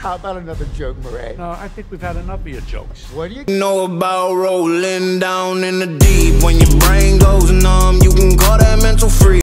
How about another joke, Murray? No, I think we've had enough of your jokes. What do you know about rolling down in the deep when your brain